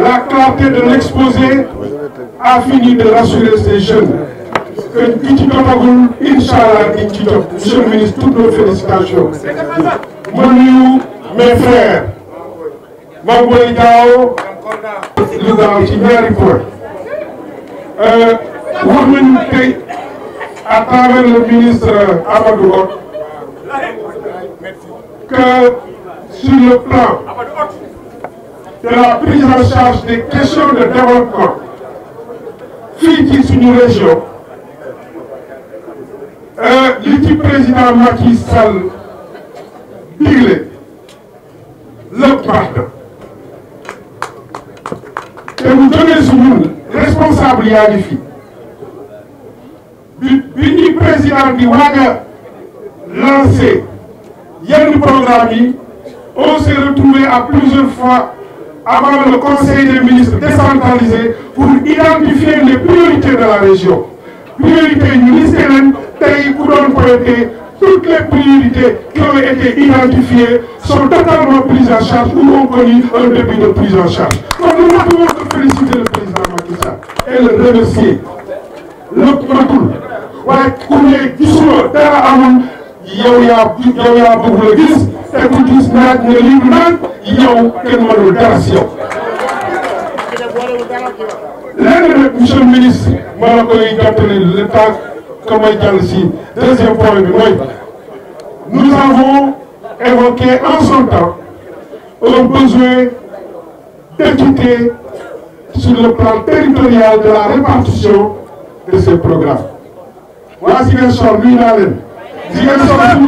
la clarté de l'exposé a fini de rassurer ces jeunes. Monsieur le ministre toutes nos félicitations. Mes frères. Mame à travers le ministre Amadou que sur le plan de la prise en charge des questions de développement fii ci suñu région li ci président Macky Sall digle lépp baax na te bu jógee suñu responsable yaa président bi waag a lancé yenn programme yi. On s'est retrouvé à plusieurs fois avant le conseil des ministres décentralisé pour identifier les priorités de la région. Ñu tey ku doon pointé toutes les priorités qui ont été identifiées sont totalement prises en charge ou ont connu un début de prise en charge. Donc nous pouvons féliciter le président Macky Sall et le remercier lépp matul waaye ku ne gisuma monsieur le ministre deuxième point nous avons évoqué en son temps un besoin d'équité sur le plan territorial de la répartition de ces programmes. Waa Ziguinchor nuyu naa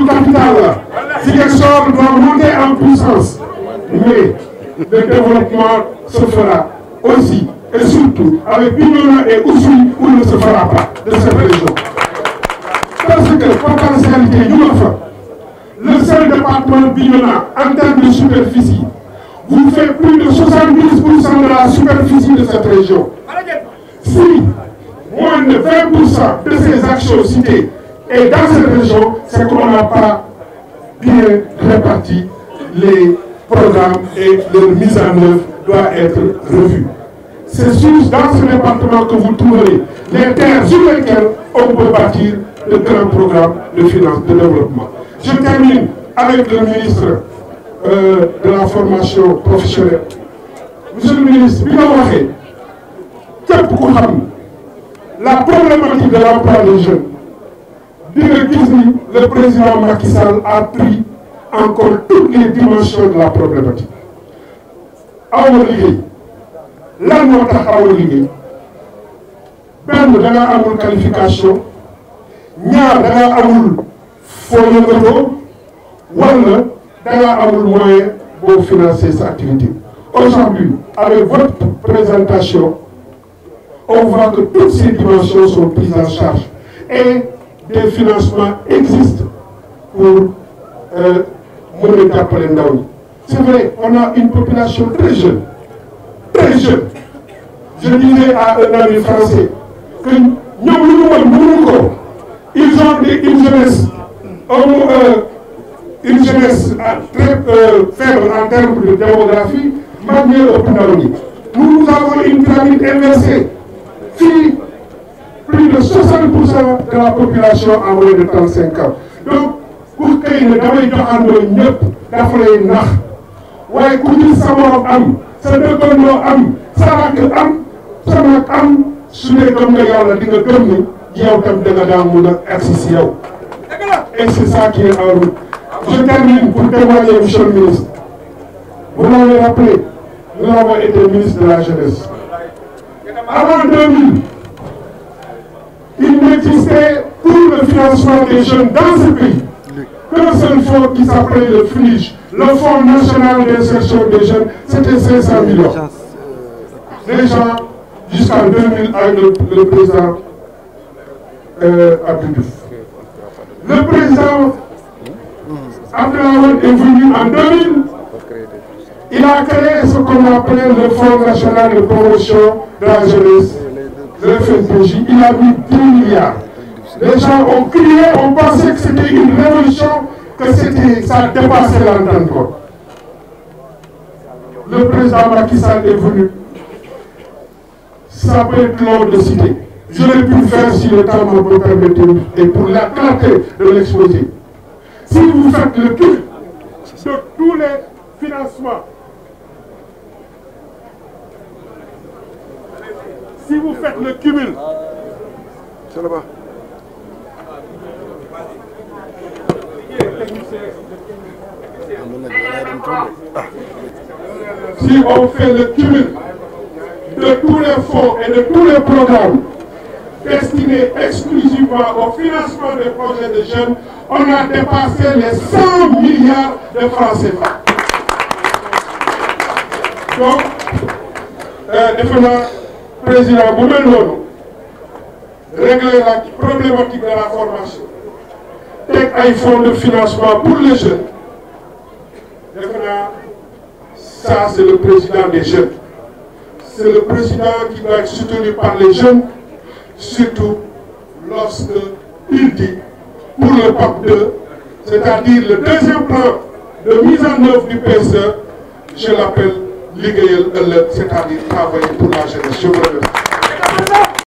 capital la. Ziguinchor doit monter en puissance. Mais le développement se fera aussi et surtout avec Bignona et Oussouye où il ne se fera pas de cette région. Parce que potentialité ñu nga le seul département Bignona en termes de superficie vous fait plus de 70 pour cent de la superficie de cette région. Si moins de 20% de ces actions citées et dans cette région, c'est qu'on n'a pas bien réparti les programmes et leur mise en œuvre doit être revue. C'est sur dans ce département que vous trouverez les terres sur lesquelles on peut bâtir de grands programmes de finances, de développement. Je termine avec le ministre euh, de la formation professionnelle. Monsieur le ministre, bi nga la problématique de l'emploi des jeunes. Di nga le président Macky Sall a pris en compte toutes les dimensions de la problématique. Aw ma liggéey lan moo tax aw ma liggéey benn da nga amul qualification. Ñaar da nga amul foo yëngatoo. Wala moyen boo financer sa activité. Aujourd'hui avec votre présentation on voit que toutes ces dimensions sont prises en charge et des financements existent pour ñi. C'est vrai, on a une population très jeune, très jeune. Je disais à un ami français que ils ont des une jeunesse euh, une jeunesse très euh, faible en termes de démographie ndaw ñi. Nous nous avons une pyramide inversée. Fii plus de 60 pour cent de la population en moins de 35 ans. Donc ku xëy na damay joxandoo ñëpp dafa lay nax. Waaye morom a si et c'est ça qui est en route. Je termine pour témoigner monsieur le ministre. Vous l'avez rappelé nous avons été ministre de la jeunesse avant 2000 il n'existait pour le financement des jeunes dans ce pays qu'un seul fonds qui s'appelait le FNIJ, le Fonds national d'insertion des jeunes, c'était 500 millions. Gens, jusqu'en 2000, avec le, président euh. Le président Abdoulaye est venu en 2000. Il a créé ce qu'on appelait le Fonds national de promotion de la jeunesse, le FNPJ. Il a mis 10 milliards. Les gens ont crié, on pensait que c'était une révolution, que ça dépassait l'entente. Le président Macky Sall est venu. Ça peut être long de citer. Je l'ai pu faire si le temps me le permettait et pour la clarté de l'exposé. Si vous faites le cul de tous les financements, si vous faites le cumul, C'est là-bas. si on fait le cumul de tous les fonds et de tous les programmes destinés exclusivement au financement des projets de jeunes, on a dépassé les 100 milliards de francs CFA. Donc, euh, président bu régler la problématique de la formation teg ay fonds de financement pour les jeunes. Ça c'est le président des jeunes. C'est le président qui doit être soutenu par les jeunes surtout lorsque il dit pour le PAP 2 c'est-à-dire le deuxième plan de mise en œuvre du PSE je l'appelle liggéeyal ëllëg c'est-à-dire travailler pour la jeunesse. Je vous remercie.